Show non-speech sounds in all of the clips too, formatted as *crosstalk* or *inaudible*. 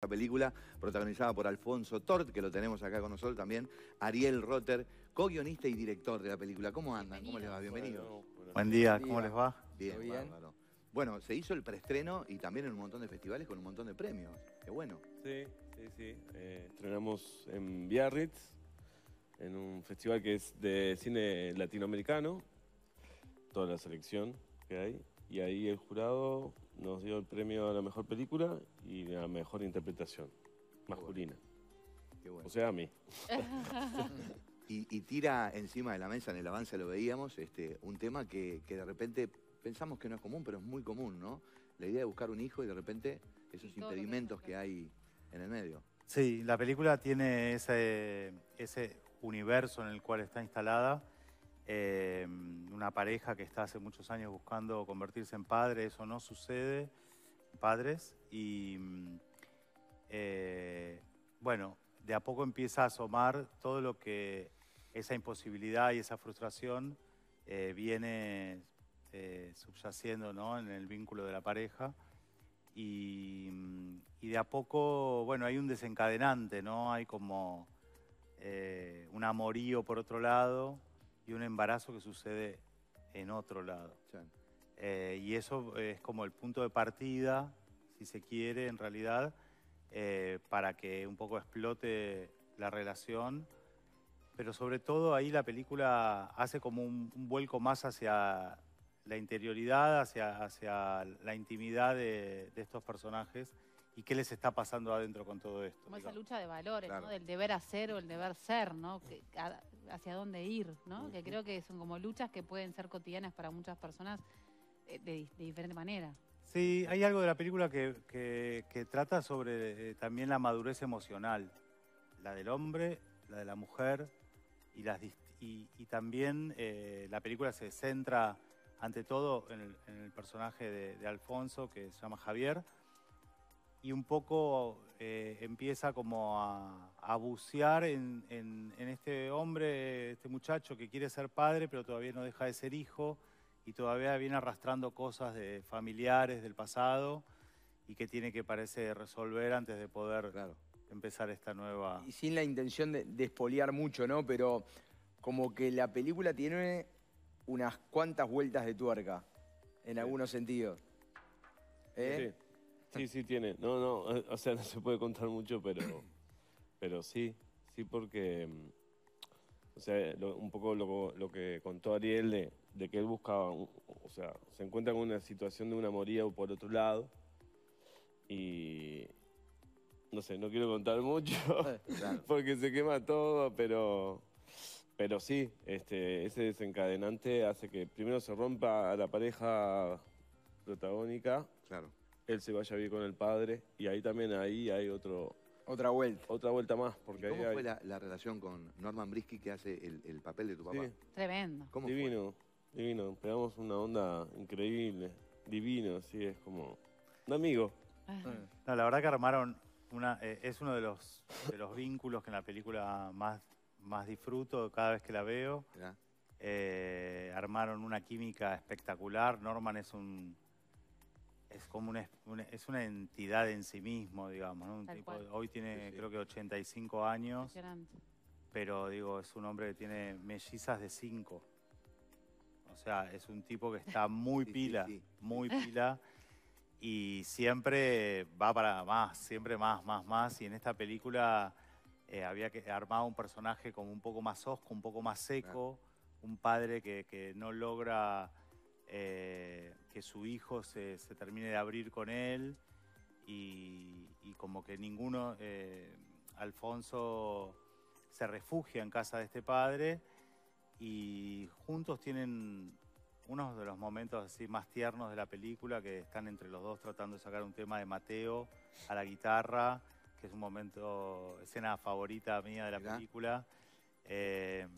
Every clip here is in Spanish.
La película protagonizada por Alfonso Tort, que lo tenemos acá con nosotros también, Ariel Rotter, co-guionista y director de la película. ¿Cómo andan? ¿Cómo les va? Bienvenidos. Buen día, ¿cómo les va? Bien, bien? bárbaro. Bueno, se hizo el preestreno y también en un montón de festivales con un montón de premios. Qué bueno. Sí, sí, sí. Eh, estrenamos en Biarritz, en un festival que es de cine latinoamericano, toda la selección que hay. Y ahí el jurado nos dio el premio a la mejor película y a la mejor interpretación masculina. Qué bueno. O sea, a mí. *laughs* Y, y tira encima de la mesa, en el avance lo veíamos, este, un tema que, que de repente pensamos que no es común, pero es muy común, ¿no? La idea de buscar un hijo y de repente esos que impedimentos nos que hay en el medio. Sí, la película tiene ese, ese universo en el cual está instalada. Eh, una pareja que está hace muchos años buscando convertirse en padre, eso no sucede, padres, y eh, bueno, de a poco empieza a asomar todo lo que esa imposibilidad y esa frustración eh, viene eh, subyaciendo ¿no? en el vínculo de la pareja. Y, y de a poco, bueno, hay un desencadenante, ¿no? Hay como un amorío por otro lado y un embarazo que sucede en otro lado. Eh, y eso es como el punto de partida, si se quiere, en realidad, eh, para que un poco explote la relación. Pero sobre todo ahí la película hace como un, un vuelco más hacia la interioridad, hacia, hacia la intimidad de, de estos personajes y qué les está pasando adentro con todo esto. Como esa lucha de valores, Claro. ¿no? Del deber hacer o el deber ser, ¿no? Que- hacia dónde ir, ¿no? Que creo que son como luchas que pueden ser cotidianas para muchas personas eh, de, de diferente manera. Sí, hay algo de la película que, que- que trata sobre eh, también la madurez emocional, la del hombre, la de la mujer, y, las y, y también eh, la película se centra ante todo en el, en el personaje de, de Alfonso, que se llama Javier, y un poco eh, empieza como a, a bucear en, en- en este hombre, este muchacho que quiere ser padre, pero todavía no deja de ser hijo, y todavía viene arrastrando cosas de familiares del pasado y que tiene que parece resolver antes de poder claro. empezar esta nueva... Y sin la intención de, de espolear mucho, ¿no? Pero como que la película tiene unas cuantas vueltas de tuerca, en algunos sentidos. ¿Eh? Sí. Sí, sí tiene. No, no, o sea, no se puede contar mucho, pero, pero sí, sí porque, mm, o sea, lo- un poco lo, lo que contó Ariel de, de que él buscaba, o sea, se encuentra con una situación de un amorío por otro lado y, no sé, no quiero contar mucho *laughs* Claro. *laughs* porque se quema todo, pero, pero sí, este, ese desencadenante hace que primero se rompa a la pareja protagónica Claro. Él se vaya a vivir con el padre y ahí también ahí hay otro Otra vuelta. otra vuelta más ¿Y porque ahí ¿Cómo hay fue la, la relación con Norman Brisky que hace el, el papel de tu papá? Sí, Tremendo. ¿Cómo fue? divino divino pegamos una onda increíble divino sí es como un amigo No, la verdad que armaron una... eh, es uno de los, de los vínculos que en la película más, más disfruto cada vez que la veo. Eh, armaron una química espectacular. Norman es un... Es como una, una- es una entidad en sí mismo, digamos. ¿no? Un Tal tipo- cual. hoy tiene Sí, sí. creo que 85 años. Pero digo, es un hombre que tiene mellizas de 5. O sea, es un tipo que está *laughs* muy Sí, pila, sí. muy pila. Y siempre va para más, siempre más, más, más. Y en esta película eh, había que armar un personaje como un poco más osco, un poco más seco. Un padre que, que no logra eh, que su hijo se, se termine de abrir con él. Y, y como que ninguno, eh, Alfonso se refugia en casa de este padre y juntos tienen uno de los momentos así más tiernos de la película que están entre los dos tratando de sacar un tema de Mateo a la guitarra, que es un momento, escena favorita mía de la película. Eh,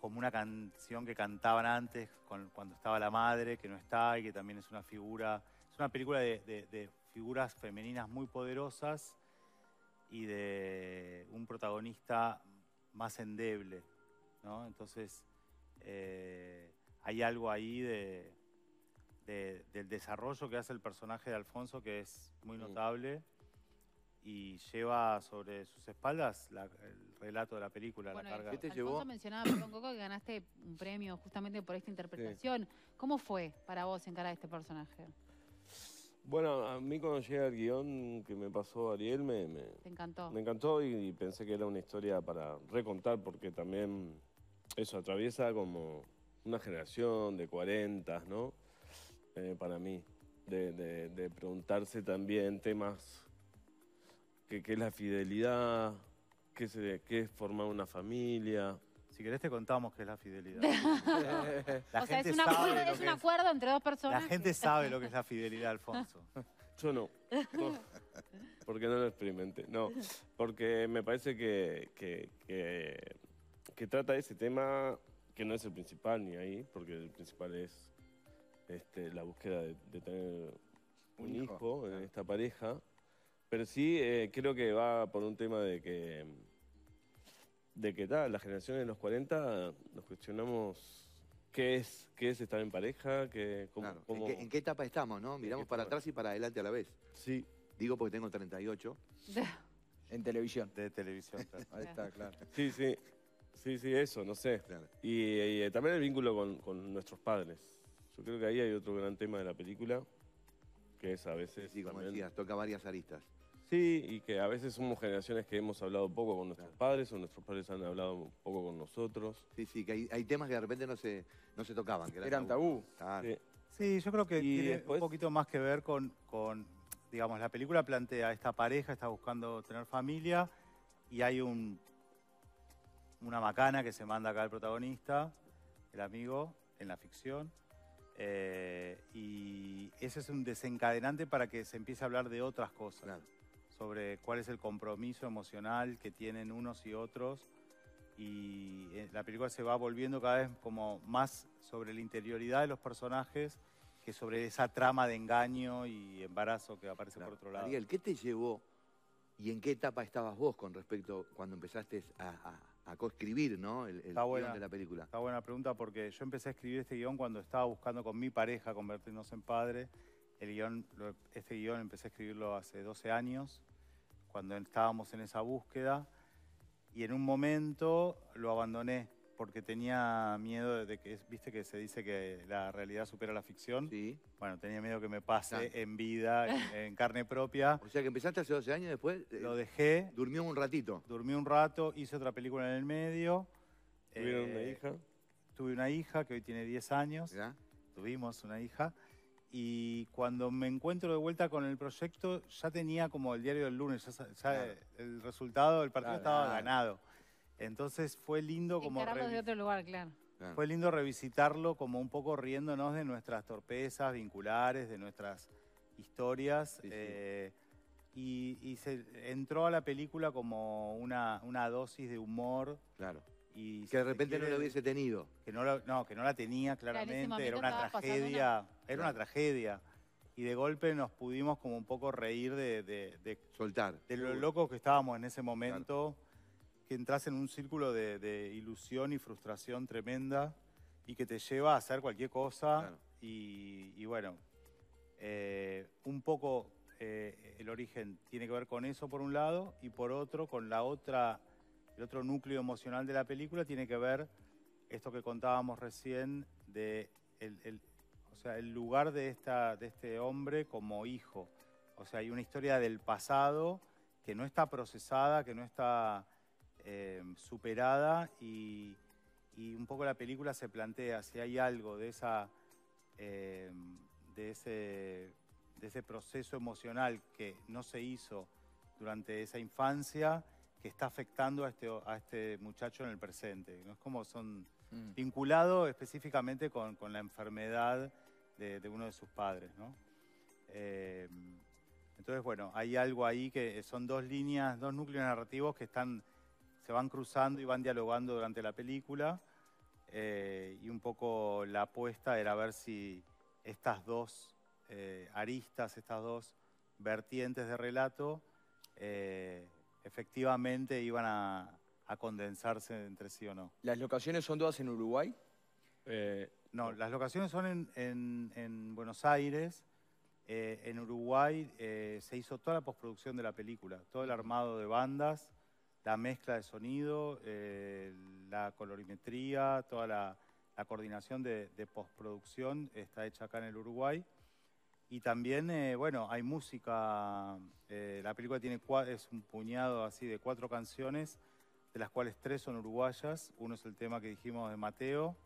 como una canción que cantaban antes con- cuando estaba la madre, que no está y que también es una figura, es una película de, de- de figuras femeninas muy poderosas y de un protagonista más endeble, ¿no? Entonces, eh, hay algo ahí de, de- del desarrollo que hace el personaje de Alfonso que es muy notable y lleva sobre sus espaldas la- el relato de la película, Bueno, la carga. ¿Qué te Alfonso llevó? mencionaba, perdón, Coco, que ganaste un premio justamente por esta interpretación. ¿Cómo fue para vos encarar este personaje? Bueno, a mí cuando llega el guion que me pasó Ariel, me, me, ¿Te encantó? me encantó y, pensé que era una historia para recontar porque también eso atraviesa como una generación de 40, ¿no? Eh, para mí, de, de- de preguntarse también temas que, que es la fidelidad, qué es, qué es formar una familia. Si querés te contamos qué es la fidelidad. *laughs* La o sea, es gente un, sabe acuerdo, lo es que un es- acuerdo entre dos La personas. gente sabe lo que es la fidelidad, Alfonso. *laughs* Yo no. No. porque no lo experimenté. No, porque me parece que, que, que- que trata ese tema que no es el principal ni ahí, porque el principal es este, la búsqueda de, de tener un, Un hijo, hijo, en claro. esta pareja. Pero sí eh, creo que va por un tema de que, de que tal, las generaciones de los 40 nos cuestionamos qué es, qué es estar en pareja, que, cómo, Claro. ¿En, qué, en qué etapa estamos, no? Miramos qué para atrás y para adelante a la vez. Sí, Digo porque tengo 38. *laughs* En televisión. De televisión. claro. Ahí está, claro. sí, sí. Sí, sí, eso, no sé. Claro. Y, y, eh, también el vínculo con, con nuestros padres. Yo creo que ahí hay otro gran tema de la película, que es a veces... Sí, como también- decías, toca varias aristas. Sí, y que a veces somos generaciones que hemos hablado poco con nuestros padres o nuestros padres han hablado poco con nosotros. Sí, sí, que hay, hay temas que de repente no se, no se tocaban. Que Eran tabú. Claro. Sí. Sí, yo creo que Y tiene después- un poquito más que ver con, con, digamos, la película plantea esta pareja, está buscando tener familia y hay un, una macana que se manda acá el protagonista, el amigo, en la ficción. eh, y ese es un desencadenante para que se empiece a hablar de otras cosas, Claro. Sobre cuál es el compromiso emocional que tienen unos y otros. Y eh, la película se va volviendo cada vez como más sobre la interioridad de los personajes que sobre esa trama de engaño y embarazo que aparece Claro. por otro lado. Ariel, ¿qué te llevó y en qué etapa estabas vos con respecto cuando empezaste a, a, a coescribir ¿no? el, el guion buena. de la película? Está buena pregunta porque yo empecé a escribir este guion cuando estaba buscando con mi pareja convertirnos en padre. El guion, este guion empecé a escribirlo hace 12 años, cuando estábamos en esa búsqueda. Y en un momento lo abandoné porque tenía miedo de que, viste que se dice que la realidad supera la ficción. Sí. Bueno, tenía miedo que me pase Claro. en vida, en, *laughs* en carne propia. O sea que empezaste hace 12 años después eh, Lo dejé, durmió un ratito. dormí un rato, hice otra película en el medio. Tuvieron una Eh, hija. Tuve una hija que hoy tiene 10 años. ¿verdad? Tuvimos una hija. Y cuando me encuentro de vuelta con el proyecto, ya tenía como el diario del lunes, ya, sa- ya Claro. el resultado del partido Claro. estaba Claro. ganado. Entonces fue lindo como de otro lugar, claro. Claro. fue lindo revisitarlo como un poco riéndonos de nuestras torpezas vinculares, de nuestras historias. Sí, sí. eh, y, y se entró a la película como una, una dosis de humor. Claro. Y Que de repente no lo hubiese tenido. que no, la- no, que no la tenía claramente, era una tragedia, era una Claro. tragedia. Y de golpe nos pudimos como un poco reír de, de- de- Soltar. de lo locos que estábamos en ese momento, que entras en un círculo de, de ilusión y frustración tremenda y que te lleva a hacer cualquier cosa. Claro. Y, y bueno, eh, un poco eh, el origen tiene que ver con eso por un lado y por otro con la otra, el otro núcleo emocional de la película tiene que ver esto que contábamos recién de el, o sea, el lugar de, este hombre como hijo. O sea, hay una historia del pasado que no está procesada, que no está eh, superada y, un poco la película se plantea si hay algo de eh, ese proceso emocional que no se hizo durante esa infancia que está afectando a este, a este muchacho en el presente. ¿no? Es como son Mm. vinculado específicamente con, con la enfermedad de, de uno de sus padres, ¿no? Eh, entonces, bueno, hay algo ahí que son dos líneas, dos núcleos narrativos que están, se van cruzando y van dialogando durante la película. eh, y un poco la apuesta era ver si estas dos eh, aristas, estas dos vertientes de relato, eh, efectivamente iban a, a condensarse entre sí o no. ¿Las locaciones son todas en Uruguay? Eh, No, las locaciones son en, en- en Buenos Aires, Eh, en Uruguay eh, se hizo toda la postproducción de la película, todo el armado de bandas, la mezcla de sonido, eh, la colorimetría, toda la, la coordinación de, de postproducción está hecha acá en el Uruguay. Y también, eh, bueno, hay música. eh, la película tiene cua- es un puñado así de cuatro canciones, de las cuales tres son uruguayas. Uno es el tema que dijimos de Mateo,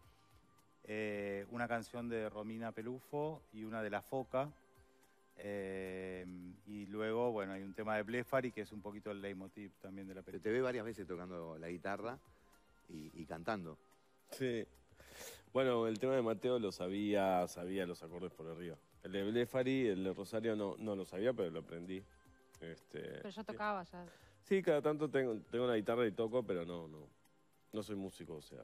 eh, una canción de Romina Pelufo y una de La Foca. Eh, y luego, bueno, hay un tema de Blefari que es un poquito el leitmotiv también de la película. te ve varias veces tocando la guitarra y, y cantando. Sí. Bueno, el tema de Mateo lo sabía, sabía los acordes por arriba. El de Blefari, el de Rosario no, no lo sabía, pero lo aprendí. Este, Pero yo tocaba ya. Sí, cada tanto tengo, tengo una guitarra y toco, pero no, no. No soy músico, o sea.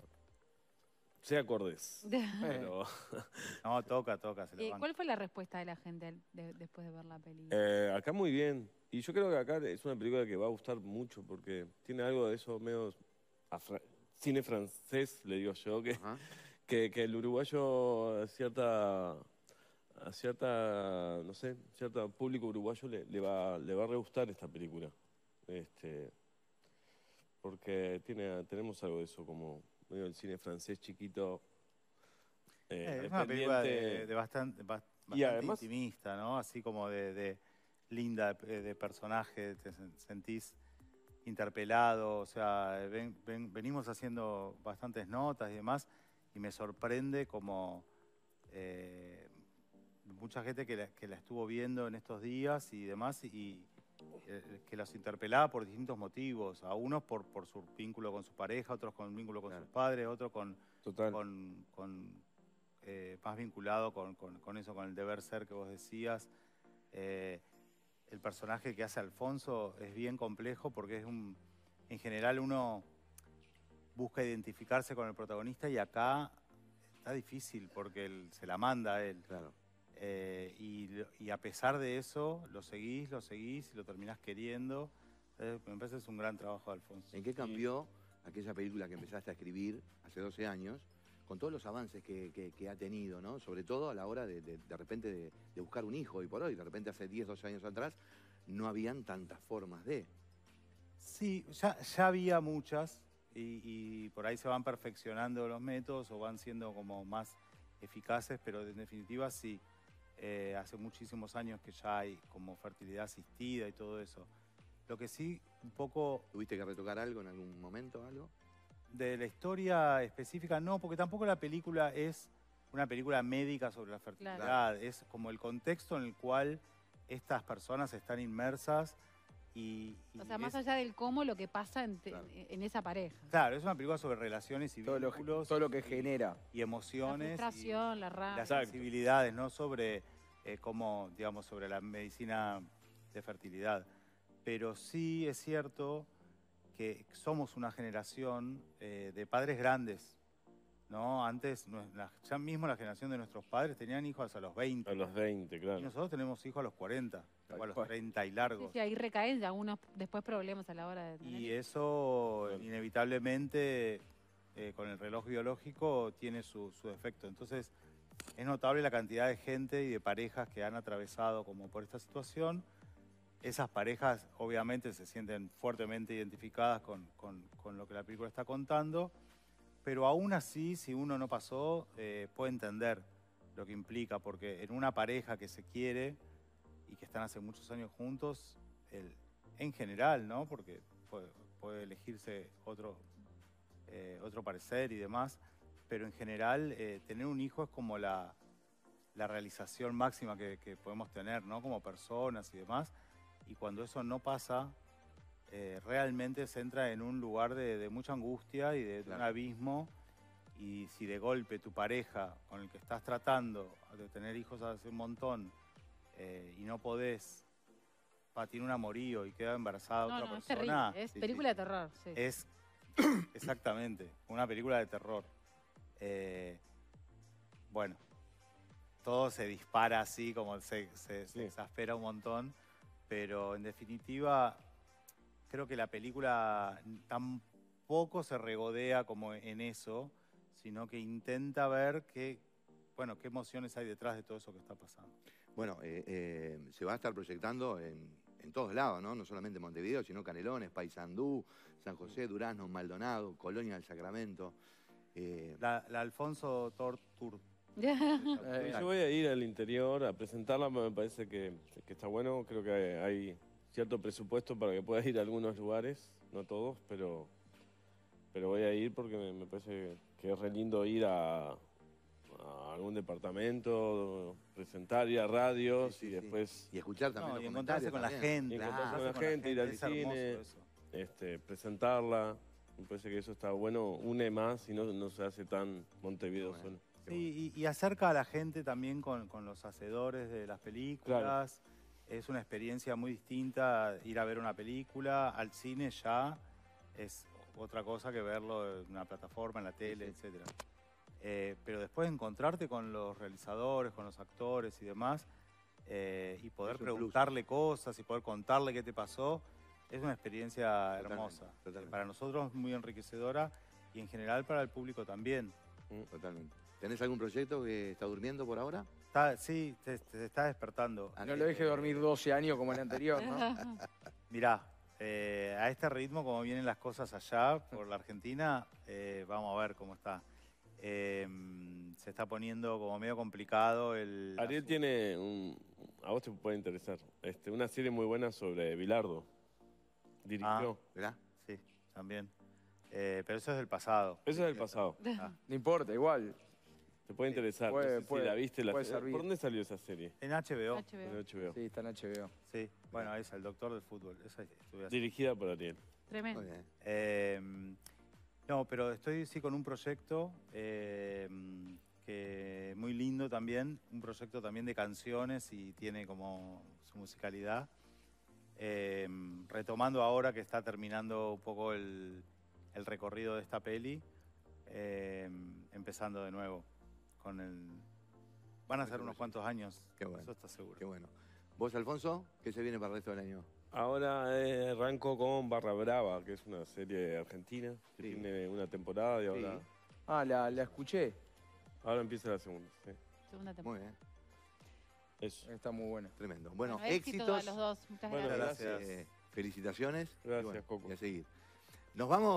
Sé acordes. *laughs* Pero, *laughs* No, toca, toca, se le banca. ¿Cuál fue la respuesta de la gente de- después de ver la película? eh, acá muy bien. Y yo creo que acá es una película que va a gustar mucho porque tiene algo de eso medio cine francés, le digo yo, que, Ajá. que, que el uruguayo cierta a cierta no sé cierto público uruguayo le, le va le va a re gustar esta película este porque tiene tenemos algo de eso como medio el cine francés chiquito eh, Eh, es una película de, de bastante, bas- Y bastante además- intimista, ¿no? Así como de, de linda, de, de personaje, te sen- sentís interpelado, o sea, ven- ven- venimos haciendo bastantes notas y demás, y me sorprende como eh, mucha gente que la, que la estuvo viendo en estos días y demás, y eh, que los interpelaba por distintos motivos, a unos por, por su vínculo con su pareja, otros con vínculo con Claro. sus padres, otros con total con, con, eh, más vinculado con, con- con eso, con el deber ser que vos decías. Eh, el personaje que hace Alfonso es bien complejo porque es un, en general uno busca identificarse con el protagonista y acá está difícil porque él, se la manda a él. Claro. Eh, y, y a pesar de eso, lo seguís, lo seguís y lo terminás queriendo. Eh, me parece que es un gran trabajo de Alfonso. ¿En qué cambió aquella película que empezaste a escribir hace 12 años, con todos los avances que, que- que ha tenido, ¿no? Sobre todo a la hora de, de, de repente de, de buscar un hijo y por hoy, de repente hace 10, 12 años atrás, no habían tantas formas de. Sí, ya, ya había muchas y, y por ahí se van perfeccionando los métodos o van siendo como más eficaces, pero en definitiva sí, eh, hace muchísimos años que ya hay como fertilidad asistida y todo eso. Lo que sí, un poco ¿Tuviste que retocar algo en algún momento, algo? de la historia específica, no, porque tampoco la película es una película médica sobre la fertilidad, es como el contexto en el cual estas personas están inmersas y... y o sea, más es- allá del cómo, lo que pasa en, te- Claro. en esa pareja. Claro, es una película sobre relaciones y Todo lo, vínculos todo lo que y- genera. y La emociones y frustración, la rabia. las Exacto. sensibilidades, ¿no? Sobre eh, cómo, digamos, sobre la medicina de fertilidad. Pero sí es cierto que somos una generación eh, de padres grandes, ¿no? Antes, la- ya mismo la generación de nuestros padres tenían hijos a los 20. a los 20 Y claro nosotros tenemos hijos a los 40, A los cual. 30 y largos. sí, ahí recaen ya algunos después problemas a la hora de tener Y eso inevitablemente eh, con el reloj biológico tiene su, su efecto. Entonces es notable la cantidad de gente y de parejas que han atravesado como por esta situación. Esas parejas obviamente se sienten fuertemente identificadas con, con- con lo que la película está contando, pero aún así, si uno no pasó, eh, puede entender lo que implica, porque en una pareja que se quiere y que están hace muchos años juntos, el- en general, ¿no? Porque puede, puede elegirse otro, eh, otro parecer y demás, pero en general eh, tener un hijo es como la, la realización máxima que, que podemos tener, ¿no? Como personas y demás. Y cuando eso no pasa, eh, realmente se entra en un lugar de, de mucha angustia y de, de Claro. un abismo. Y si de golpe tu pareja con el que estás tratando de tener hijos hace un montón eh, y no podés, pa, tiene un amorío y queda embarazada No, otra no, es persona, terrible. Es sí, película de terror, sí. es *coughs* exactamente una película de terror. Eh, bueno, todo se dispara así, como se, se- se exaspera un montón, pero en definitiva creo que la película tampoco se regodea como en eso, sino que intenta ver qué, bueno, qué emociones hay detrás de todo eso que está pasando. Bueno, eh, eh, se va a estar proyectando en, en todos lados, ¿no? No solamente Montevideo, sino Canelones, Paysandú, San José, Durazno, Maldonado, Colonia del Sacramento. Eh, La, la Alfonso Tortur. *laughs* Yo voy a ir al interior a presentarla, me parece que, que está bueno. Creo que hay, hay cierto presupuesto para que puedas ir a algunos lugares, no todos, pero, pero voy a ir porque me, me parece que es re lindo ir a algún departamento, presentar, ir a radios Sí, sí, y sí. después y escuchar también No, los y encontrarse con la gente. Y encontrarse encontrarse con la gente, ir al cine. este, presentarla. Me parece que eso está bueno, une más y no, no se hace tan Montevideo Bueno. solo. Sí, y, y acerca a la gente también con, con los hacedores de las películas. Es una experiencia muy distinta ir a ver una película al cine ya es otra cosa que verlo en una plataforma, en la tele, etcétera. Eh, pero después encontrarte con los realizadores, con los actores y demás, eh, y poder un plus. preguntarle cosas y poder contarle qué te pasó, es una experiencia Totalmente, hermosa. totalmente. Para nosotros muy enriquecedora y en general para el público también. Totalmente. ¿Tenés algún proyecto que está durmiendo por ahora? Está, sí, te, te está despertando. Ah, no lo deje dormir 12 años como el anterior, ¿no? *laughs* Mirá, eh, a este ritmo, como vienen las cosas allá por la Argentina, eh, vamos a ver cómo está. Eh, se está poniendo como medio complicado el... Ariel asunto. tiene un. A vos te puede interesar. Este, una serie muy buena sobre Bilardo. Dirigió. ¿Verdad? Sí, también. Eh, pero eso es del pasado. Eso es del pasado. *laughs* No importa, igual. Te puede interesar. puede- no sé si la viste. La puede serie. servir. ¿Por dónde salió esa serie? En HBO. En HBO. Sí, está en HBO. Sí, bueno, esa, el doctor del fútbol. Esa estuve haciendo. Dirigida por Ariel. Tremendo. Muy bien. Eh, no, pero estoy sí con un proyecto eh, que muy lindo también, un proyecto también de canciones y tiene como su musicalidad. Eh, retomando ahora que está terminando un poco el, el recorrido de esta peli, eh, empezando de nuevo con el... Van a ser unos cuantos años, Qué bueno. eso está seguro. Qué bueno. ¿Vos, Alfonso? ¿Qué se viene para el resto del año? Ahora eh, arranco con Barra Brava, que es una serie argentina que Sí. tiene una temporada y ahora, Sí. Ah, la, la escuché. ahora empieza la segunda. sí. Segunda temporada. Muy bien. Eso. Está muy buena. Tremendo. Bueno, éxito éxitos. a los dos. Muchas Bueno, gracias. gracias. Eh, felicitaciones. y Gracias, bueno, Coco. Y a seguir. Nos vamos